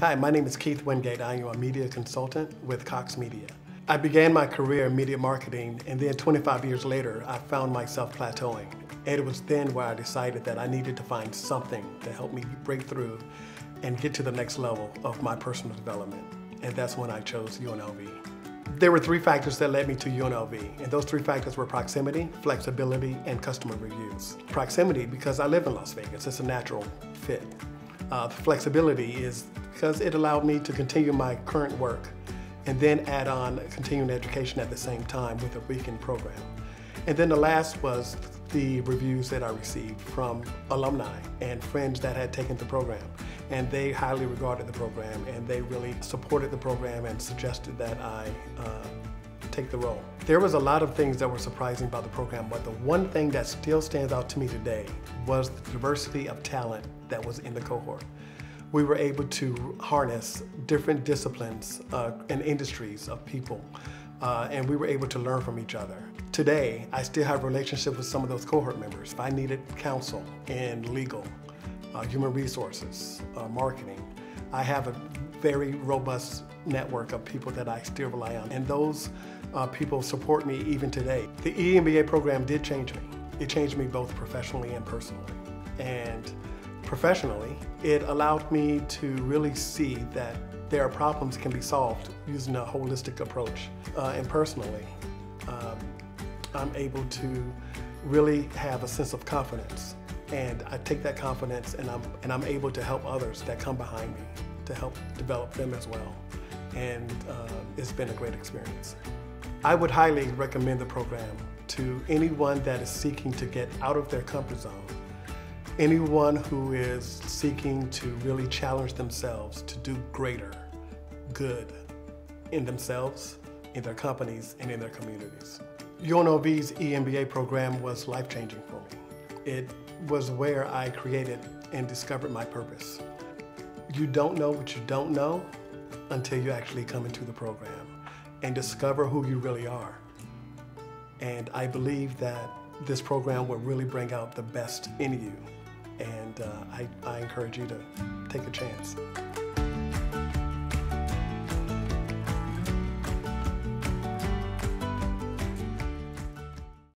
Hi, my name is Keith Wingate. I am a media consultant with Cox Media. I began my career in media marketing, and then 25 years later, I found myself plateauing. And it was then where I decided that I needed to find something to help me break through and get to the next level of my personal development. And that's when I chose UNLV. There were three factors that led me to UNLV, and those three factors were proximity, flexibility, and customer reviews. Proximity, because I live in Las Vegas, it's a natural fit. Uh, flexibility is because it allowed me to continue my current work and then add on continuing education at the same time with a weekend program. And then the last was the reviews that I received from alumni and friends that had taken the program. And they highly regarded the program and they really supported the program and suggested that I uh, take the role. There was a lot of things that were surprising about the program, but the one thing that still stands out to me today was the diversity of talent that was in the cohort we were able to harness different disciplines uh, and industries of people, uh, and we were able to learn from each other. Today, I still have relationships with some of those cohort members. If I needed counsel in legal, uh, human resources, uh, marketing, I have a very robust network of people that I still rely on, and those uh, people support me even today. The EMBA program did change me. It changed me both professionally and personally. And professionally, it allowed me to really see that there are problems can be solved using a holistic approach. Uh, and personally, um, I'm able to really have a sense of confidence. And I take that confidence and I'm, and I'm able to help others that come behind me to help develop them as well. And uh, it's been a great experience. I would highly recommend the program to anyone that is seeking to get out of their comfort zone anyone who is seeking to really challenge themselves to do greater good in themselves, in their companies, and in their communities. UNLV's EMBA program was life-changing for me. It was where I created and discovered my purpose. You don't know what you don't know until you actually come into the program and discover who you really are. And I believe that this program will really bring out the best in you and uh, I, I encourage you to take a chance.